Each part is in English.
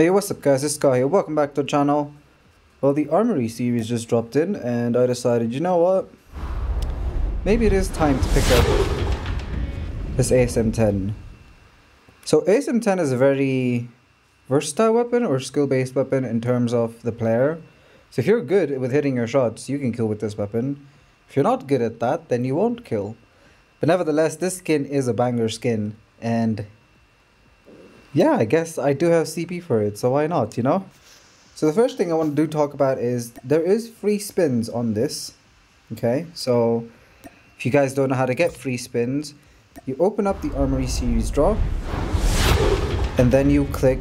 Hey, what's up guys, it's Scar here, welcome back to the channel. Well, the Armory series just dropped in and I decided, you know what? Maybe it is time to pick up this ASM-10. So ASM-10 is a very versatile weapon or skill-based weapon in terms of the player. So if you're good with hitting your shots, you can kill with this weapon. If you're not good at that, then you won't kill. But nevertheless, this skin is a banger skin and yeah, I guess I do have CP for it, so why not, you know? So the first thing I want to do talk about is there is free spins on this. Okay, so if you guys don't know how to get free spins, you open up the Armory Series draw, and then you click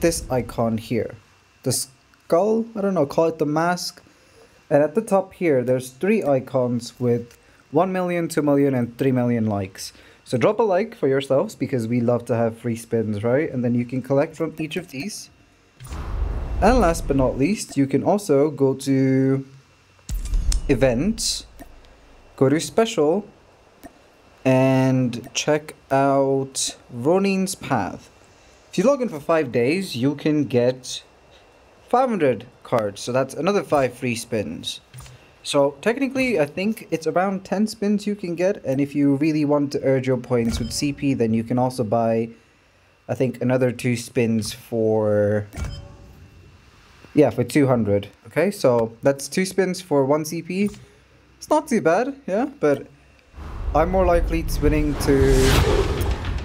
this icon here. The skull, I don't know, call it the mask. And at the top here, there's three icons with 1 million, 2 million, and 3 million likes. So drop a like for yourselves because we love to have free spins, right? And then you can collect from each of these. And last but not least, you can also go to events, go to special, and check out Ronin's Path. If you log in for 5 days, you can get 500 cards. So that's another 5 free spins. So technically, I think it's around 10 spins you can get, and if you really want to urge your points with CP, then you can also buy, I think, another 2 spins for, yeah, for 200. Okay, so that's 2 spins for 1 CP. It's not too bad, yeah, but I'm more likely to winning to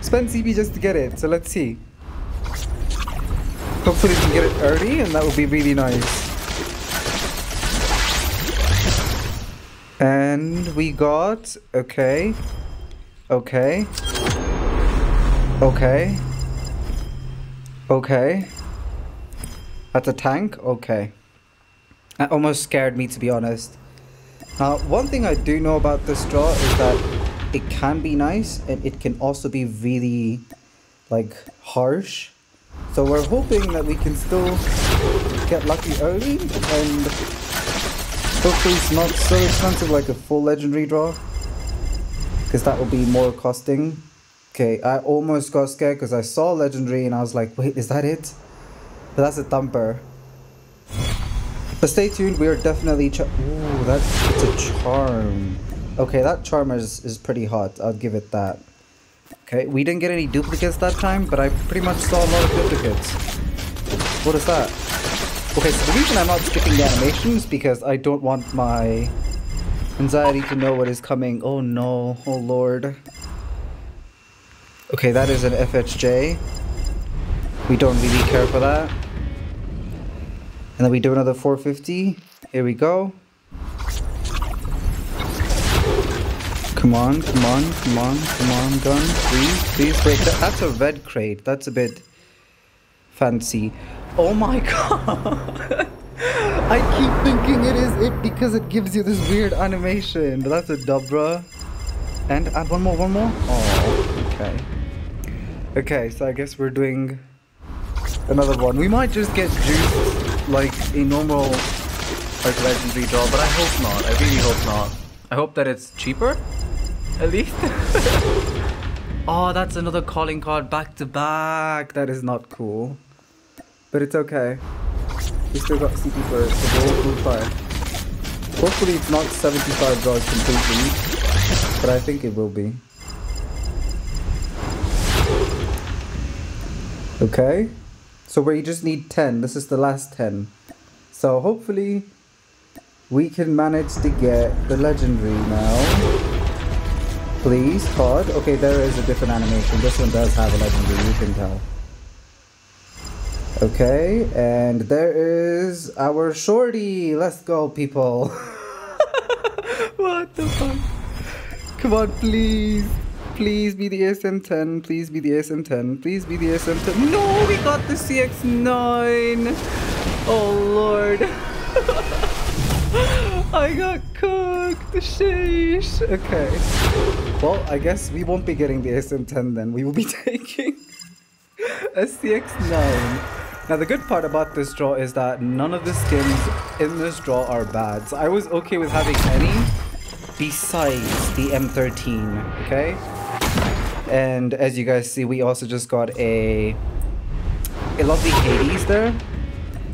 spend CP just to get it, so let's see. Hopefully we can get it early, and that would be really nice. And we got, okay, okay, okay, okay. That's a tank? Okay. That almost scared me to be honest. Now, one thing I do know about this draw is that it can be nice and it can also be really, like, harsh. So we're hoping that we can still get lucky early and Hopefully not so expensive like a full legendary draw. Because that would be more costing. Okay, I almost got scared because I saw legendary and I was like, wait, is that it? But that's a thumper. But stay tuned, we are definitely Ooh, that it's a charm. Okay, that charm is, is pretty hot, I'll give it that. Okay, we didn't get any duplicates that time, but I pretty much saw a lot of duplicates. What is that? Okay, so the reason I'm not skipping the animations because I don't want my anxiety to know what is coming. Oh no, oh lord. Okay, that is an FHJ. We don't really care for that. And then we do another 450. Here we go. Come on, come on, come on, come on, gun. Please, please break that. That's a red crate. That's a bit fancy. Oh my god! I keep thinking it is it because it gives you this weird animation. But that's a Dobvra. And add one more, one more? Oh, okay. Okay, so I guess we're doing another one. We might just get juiced like a normal like legendary draw, but I hope not. I really hope not. I hope that it's cheaper, at least. oh, that's another calling card back to back. That is not cool. But it's okay. We still got CP for it, so we'll, we'll try. Hopefully it's not 75 draws completely, but I think it will be. Okay, so we just need 10. This is the last 10. So hopefully we can manage to get the legendary now. Please, COD. Okay, there is a different animation. This one does have a legendary, you can tell. Okay, and there is our shorty. Let's go, people. what the fuck? Come on, please. Please be the ASM-10. Please be the ASM-10. Please be the ASM-10. No, we got the CX-9. Oh, Lord. I got cooked. The sheesh. Okay. Well, I guess we won't be getting the ASM-10 then. We will be taking a CX-9. Now the good part about this draw is that none of the skins in this draw are bad. So I was okay with having any besides the M13, okay? And as you guys see, we also just got a a lovely 80s there.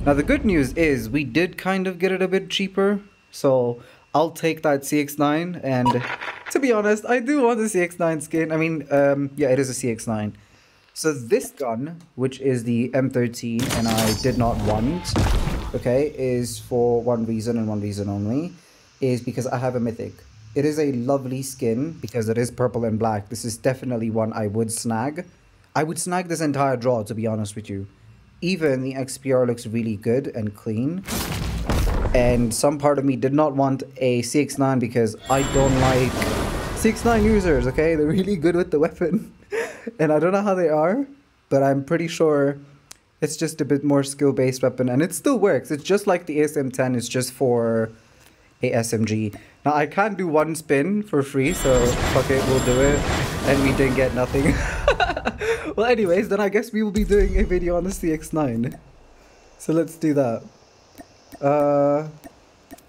Now the good news is we did kind of get it a bit cheaper. So I'll take that CX-9 and to be honest, I do want the CX-9 skin. I mean, um, yeah, it is a CX-9. So this gun, which is the M13 and I did not want, okay, is for one reason and one reason only, is because I have a mythic. It is a lovely skin because it is purple and black. This is definitely one I would snag. I would snag this entire draw, to be honest with you. Even the XPR looks really good and clean. And some part of me did not want a CX-9 because I don't like CX-9 users, okay? They're really good with the weapon. and I don't know how they are, but I'm pretty sure it's just a bit more skill-based weapon, and it still works. It's just like the ASM-10 is just for a SMG. Now, I can't do one spin for free, so fuck it, we'll do it. And we didn't get nothing. well, anyways, then I guess we will be doing a video on the CX-9. So let's do that. Uh,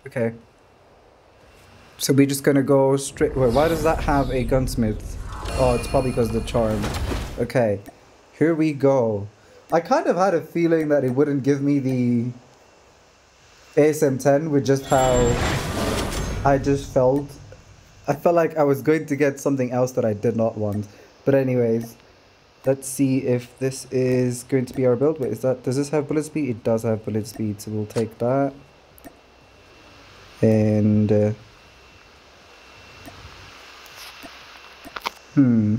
okay. So we're just gonna go straight... Wait, why does that have a gunsmith? Oh, it's probably because of the charm. Okay, here we go. I kind of had a feeling that it wouldn't give me the ASM-10 with just how I just felt. I felt like I was going to get something else that I did not want. But anyways, let's see if this is going to be our build. Wait, is that, does this have bullet speed? It does have bullet speed, so we'll take that. And... Uh, Hmm.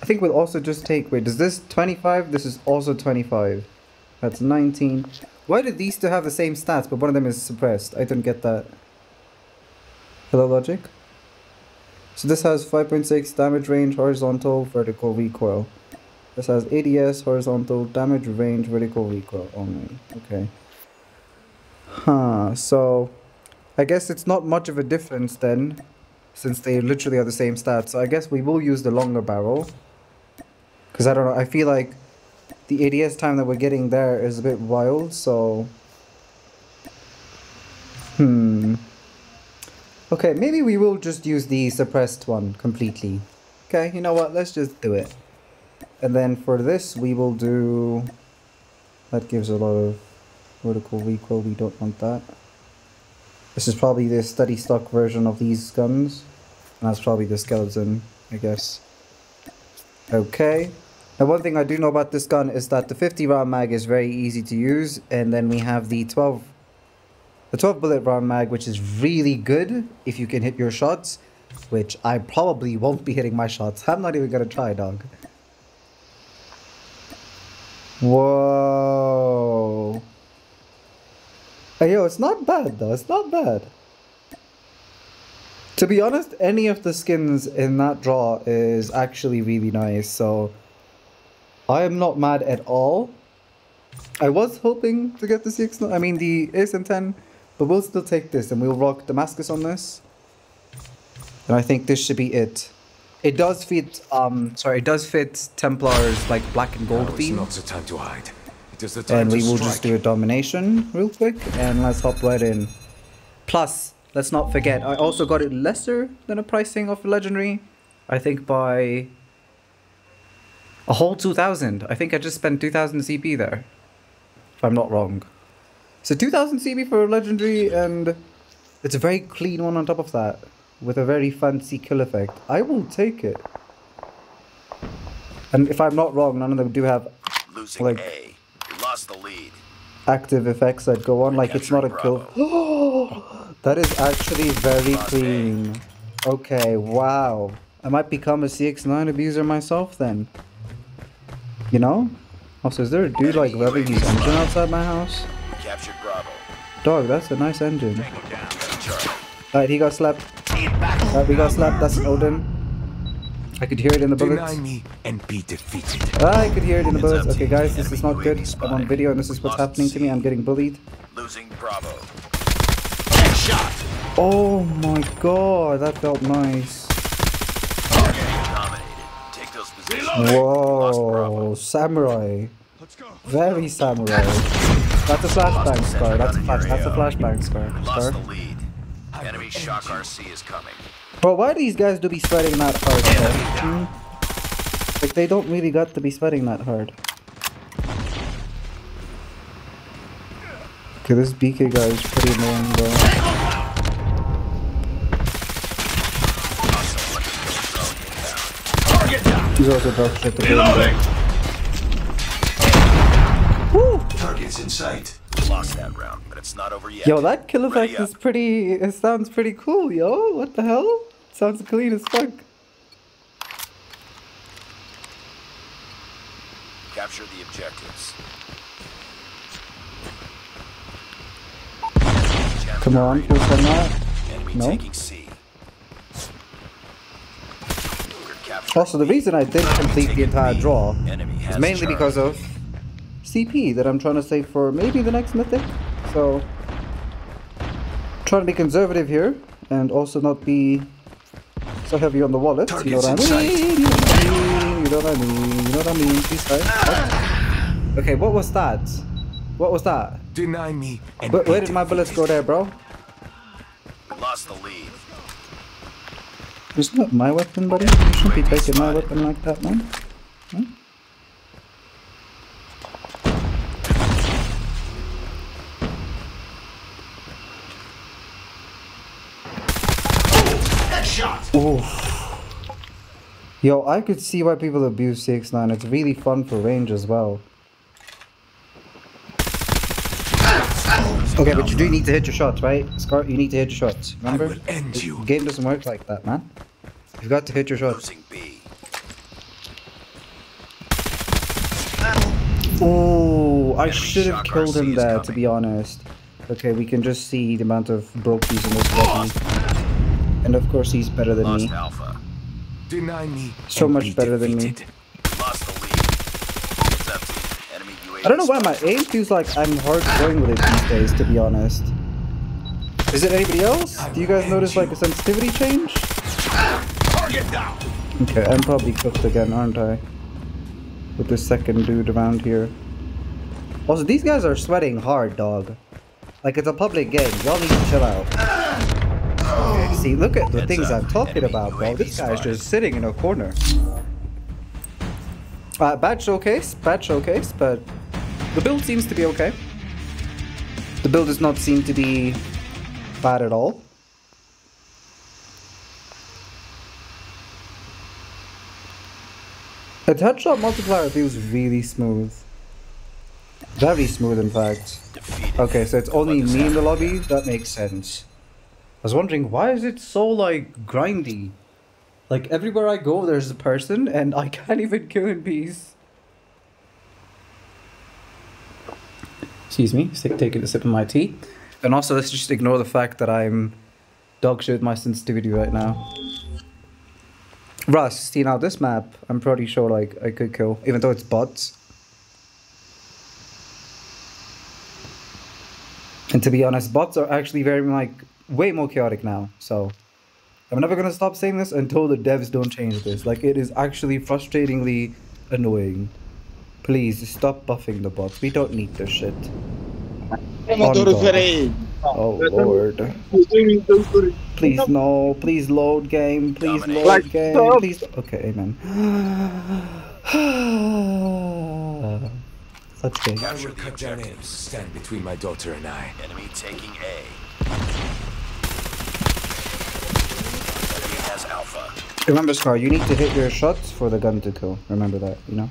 I think we'll also just take... Wait, does this 25? This is also 25. That's 19. Why did these two have the same stats, but one of them is suppressed? I don't get that. Hello, logic? So this has 5.6 damage range, horizontal, vertical recoil. This has ADS, horizontal, damage range, vertical recoil only. Okay. Huh, so... I guess it's not much of a difference then since they literally are the same stats. So I guess we will use the longer barrel. Because I don't know, I feel like the ADS time that we're getting there is a bit wild, so... Hmm. Okay, maybe we will just use the suppressed one completely. Okay, you know what, let's just do it. And then for this, we will do... That gives a lot of vertical recoil, we don't want that. This is probably the steady stock version of these guns. And that's probably the skeleton, I guess. Okay. Now one thing I do know about this gun is that the 50 round mag is very easy to use. And then we have the 12 the 12 bullet round mag, which is really good if you can hit your shots. Which I probably won't be hitting my shots. I'm not even gonna try, dog. Whoa. Hey, yo, it's not bad though. It's not bad. To be honest, any of the skins in that draw is actually really nice. So I am not mad at all. I was hoping to get the six. I mean the ASM-10, but we'll still take this and we'll rock Damascus on this. And I think this should be it. It does fit. Um, sorry, it does fit Templars like black and gold theme. not the time to hide and we will just do a domination real quick and let's hop right in. Plus, let's not forget, I also got it lesser than a pricing of legendary. I think by a whole 2000. I think I just spent 2000 CP there. If I'm not wrong. So 2000 CP for a legendary and it's a very clean one on top of that. With a very fancy kill effect. I will take it. And if I'm not wrong, none of them do have Losing like A lost the lead. Active effects that go on like it's not a kill. that is actually very clean. Okay, wow. I might become a CX-9 abuser myself then. You know? Also, is there a dude like revving his engine outside my house? Captured Bravo. Dog, that's a nice engine. Alright, he got slapped. Alright, we got slapped. That's Odin. I could hear it in the bullets. Deny me and be defeated. Ah, I could hear it in the bullets. Okay, guys, this is not good. I'm on video and this is what's happening to me. I'm getting bullied. Losing Bravo. Shot. Oh my god, that felt nice. Whoa, samurai. Very samurai. That's a flashbang scar. That's a flash. That's a flashbang scar. Lost the lead. Enemy shock RC is coming. But why do these guys do be sweating that hard? Hmm? Like they don't really got to be sweating that hard. Okay, this BK guy is pretty annoying though. He's also dog shit to build. Targets in sight. Lost that round, but it's not over yet. Yo, that kill effect is pretty. It sounds pretty cool, yo. What the hell? Sounds clean as fuck. Capture the objectives. Come on, full send that. Enemy No. taking C. Also, the reason I didn't complete the entire draw is mainly because of CP that I'm trying to save for maybe the next mythic. So, trying to be conservative here and also not be so heavy on the wallet. You know what I Targets in mean? You know what I mean? You know what I mean? Please say. What? Okay, what was that? What was that? Deny me and Where, where did my bullets go there, bro? We lost the lead. It's not my weapon, buddy. You shouldn't be taking my weapon like that, man. Hmm? Yo, I could see why people abuse CX9. It's really fun for range as well. Okay, but you do need to hit your shots, right? Scar, you need to hit your shots. Remember? will end The game doesn't work like that, man. You've got to hit your shots. Oh, I should have killed him there, to be honest. Okay, we can just see the amount of brokies in this lobby. And of course, he's better than Lost me. Alpha. Deny me. So much be better than me. defeated. Lost the lead. It's empty. Enemy UAV I don't know why my aim feels like I'm hard going with it these days, to be honest. Is it anybody else? Do you guys notice like a sensitivity change? Okay, I'm probably cooked again, aren't I? With the second dude around here. Also, these guys are sweating hard, dog. Like, it's a public game. Y'all need to chill out. See, look at the Heads things up. I'm talking Enemy about, bro. UAV This guy's just sitting in a corner. Uh, bad showcase, bad showcase, but the build seems to be okay. The build does not seem to be bad at all. The headshot multiplier feels really smooth. Very smooth, in fact. Okay, so it's only me in the lobby? That makes sense. I was wondering, why is it so, like, grindy? Like, everywhere I go, there's a person, and I can't even kill in peace. Excuse me, taking a sip of my tea. And also, let's just ignore the fact that I'm dog shit my sensitivity right now. Russ, see now this map, I'm pretty sure like I could kill, even though it's bots. And to be honest, bots are actually very like way more chaotic now. So I'm never gonna stop saying this until the devs don't change this. Like it is actually frustratingly annoying. Please stop buffing the bots. We don't need this shit. Motor God. diferente. Oh lord. Please no. Please load game. Please Dominate. load game. Please. Okay, amen. Such game. I Capture cut their objectives. Stand between my daughter and I. Enemy taking A. Enemy has Alpha. Remember, Scar, you need to hit your shots for the gun to kill. Remember that, you know?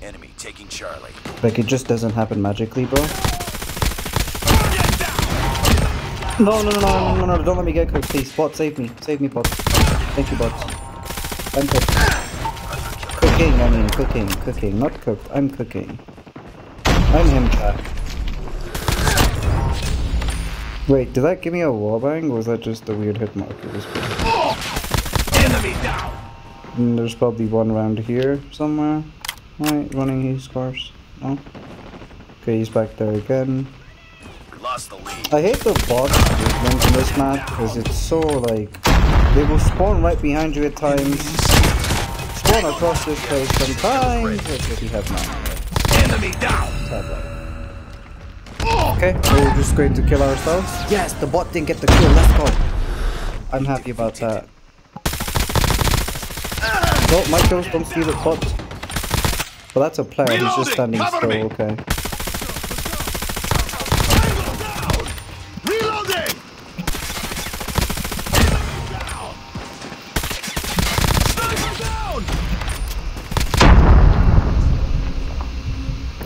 Enemy taking Charlie. Like, it just doesn't happen magically, bro. No, no, no, no, no, no, no, don't let me get cooked, please. Bot, save me. Save me, bot. Thank you, bot. I'm cooked. Cooking, I mean, cooking, cooking. Not cooked, I'm cooking. I'm him, chat. Wait, did that give me a wallbang, or was that just a weird hit marker? It was down. And there's probably one around here somewhere. Right, running his course. No? Okay, he's back there again. Lost the lead. I hate the bot movement in this map because it's so like they will spawn right behind you at times. Spawn across this place sometimes. Okay, we have none. Enemy down. Okay, we're just going to kill ourselves. Yes, the bot didn't get the kill. Let's go. I'm happy about that. Oh, my kills don't see the pot. Well, that's a player Reloading. just standing Cover still, me. okay.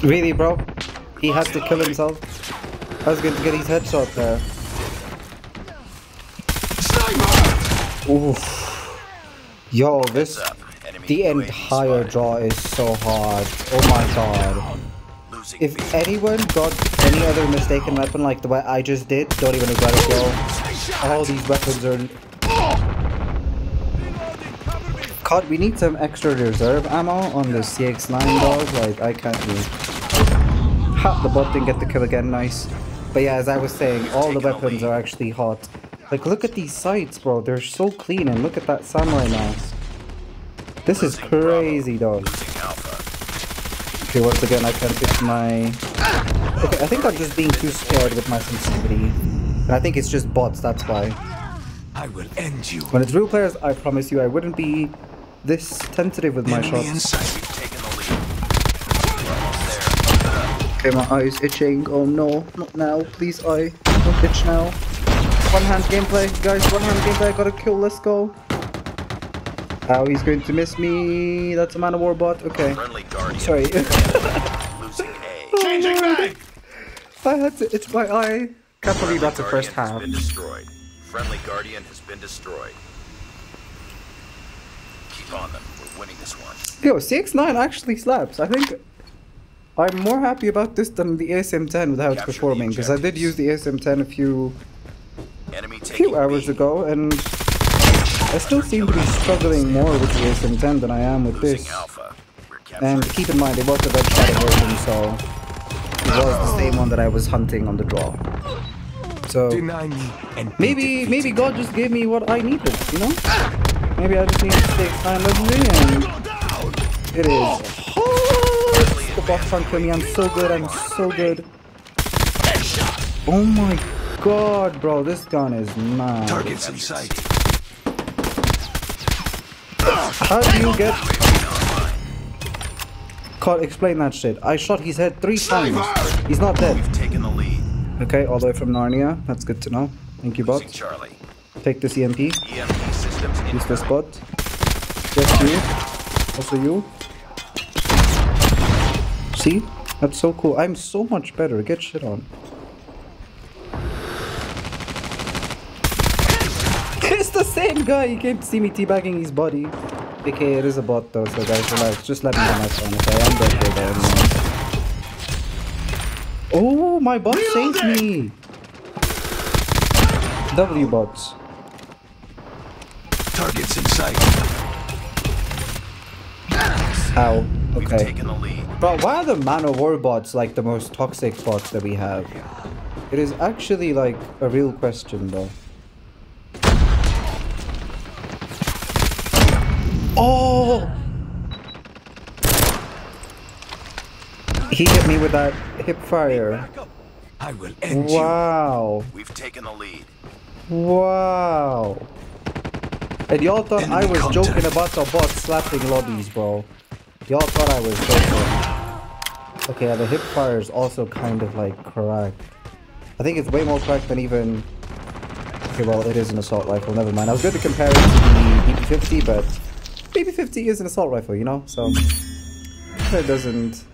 Really, bro? He had to kill himself? I was going to get his headshot there. Oof. Yo, this the entire draw is so hard. Oh my god. If anyone got any other mistaken weapon like the way I just did, don't even regret it, yo. All these weapons are... God, we need some extra reserve ammo on the CX-9 dog. Like, I can't do Ha, the bot didn't get the kill again, nice. But yeah, as I was saying, all the weapons are actually hot. Like, look at these sights, bro. They're so clean, and look at that samurai mask. This is crazy, dog. Okay, once again, I can't fix my... Okay, I think I'm just being too scared with my sensitivity. And I think it's just bots, that's why. I will end you. When it's real players, I promise you I wouldn't be this tentative with my shots. sight. We've taken the lead. We're almost. Okay, my eye's itching. Oh no, not now. Please, eye. Don't itch now. One hand gameplay, guys. One hand gameplay. I gotta kill. Let's go. How he's going to miss me. That's a man of war bot. Okay. Friendly Guardian. Sorry. Losing A. Changing mag! I had to itch my eye. Can't believe that's the Guardian first has half. been destroyed. Friendly Guardian has been destroyed. Keep on them. We're winning this one. Yo, CX9 actually slaps. I think I'm more happy about this than the ASM10 with how it's Capture performing because I did use the ASM10 a few Enemy taking few hours B. ago and I still seem to be struggling more with the ASM10 than I am with this. Alpha. And keep in mind, it was the red shadow version, so it was the same one that I was hunting on the draw. So Deny me and be maybe maybe God just gave me what I needed, you know? Maybe I just needed to stay fine legendary and it is hard. The boss can't kill me. I'm so good. I'm so good. Oh my god, bro. This gun is mad. Targets in sight. How do you get... God, explain that shit. I shot his head three times. He's not dead. We've taken the lead. Okay, all the way from Narnia. That's good to know. Thank you, bot. Take this EMP. Use this bot. Just you. Also you. See? That's so cool. I'm so much better. Get shit on. It's the same guy. He came to see me teabagging his body. Okay, it is a bot though, so guys, relax. Just let me know my phone, okay? I'm dead there anyway. Oh, my bot saved me! W bots. Targets in sight. Ow. Okay. taken the lead. But why are the Man of War bots like the most toxic bots that we have? It is actually like a real question though. Oh! He hit me with that hip fire. I will end you. Wow. We've taken the lead. Wow. And y'all thought I Enemy was joking about the bot slapping lobbies, bro. Y'all thought I was joking. Okay, yeah, the hip fire is also kind of like cracked. I think it's way more cracked than even... Okay, well, it is an assault rifle, never mind. I was going to compare it to the BP-50, but... BP-50 is an assault rifle, you know? So... It doesn't...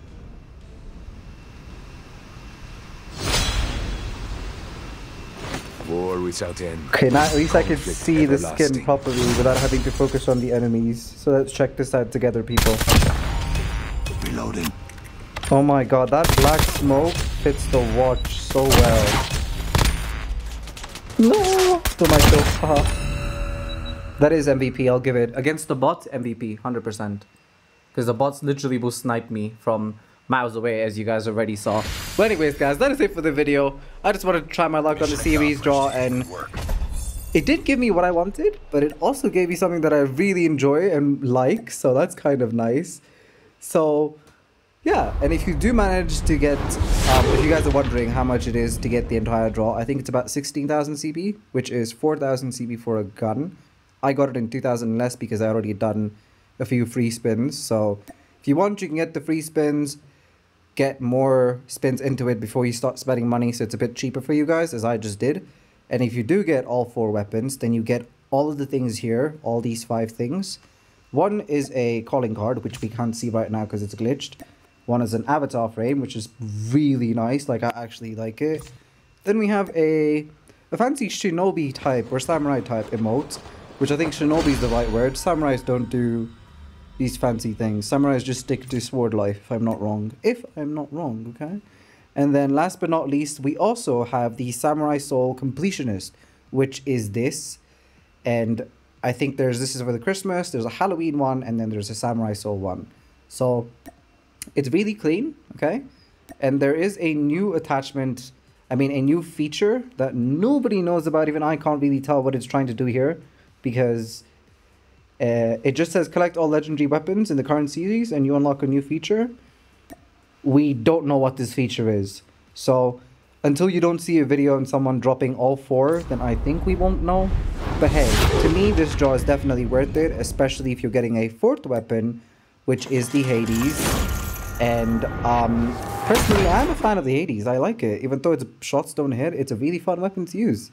War without end. Okay, now at least I can see the skin properly without having to focus on the enemies. So let's check this out together, people. Reloading. Oh my god, that black smoke fits the watch so well. No! To my kill. haha. That is MVP, I'll give it. Against the bot, MVP, 100%. Because the bots literally will snipe me from miles away, as you guys already saw. But anyways, guys, that is it for the video. I just wanted to try my luck on the series draw, and it did give me what I wanted, but it also gave me something that I really enjoy and like, so that's kind of nice. So, yeah, and if you do manage to get, um, if you guys are wondering how much it is to get the entire draw, I think it's about 16,000 CP, which is 4,000 CP for a gun. I got it in 2,000 less because I already done a few free spins. So, if you want, you can get the free spins, get more spins into it before you start spending money, so it's a bit cheaper for you guys, as I just did. And if you do get all four weapons, then you get all of the things here, all these five things. One is a calling card, which we can't see right now because it's glitched. One is an avatar frame, which is really nice. Like I actually like it. Then we have a a fancy shinobi type or samurai type emote, which I think shinobi is the right word. Samurais don't do these fancy things. Samurais just stick to sword life, if I'm not wrong. If I'm not wrong, okay? And then last but not least, we also have the Samurai Soul Completionist, which is this. And I think there's this is for the Christmas, there's a Halloween one, and then there's a Samurai Soul one. So it's really clean, okay? And there is a new attachment, I mean, a new feature that nobody knows about. Even I can't really tell what it's trying to do here because uh, it just says collect all legendary weapons in the current series and you unlock a new feature. We don't know what this feature is. So until you don't see a video on someone dropping all four, then I think we won't know. But hey, to me, this draw is definitely worth it, especially if you're getting a fourth weapon, which is the Hades. And um, personally, I'm a fan of the Hades. I like it. Even though its a don't hit, it's a really fun weapon to use.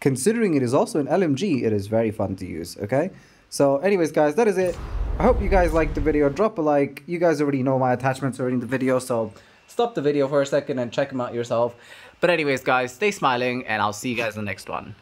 Considering it is also an LMG, it is very fun to use, okay? So anyways, guys, that is it. I hope you guys liked the video. Drop a like. You guys already know my attachments already in the video, so stop the video for a second and check them out yourself. But anyways, guys, stay smiling, and I'll see you guys in the next one.